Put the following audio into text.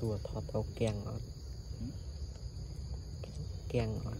ตัวทอดเอาแกงออกแกงออก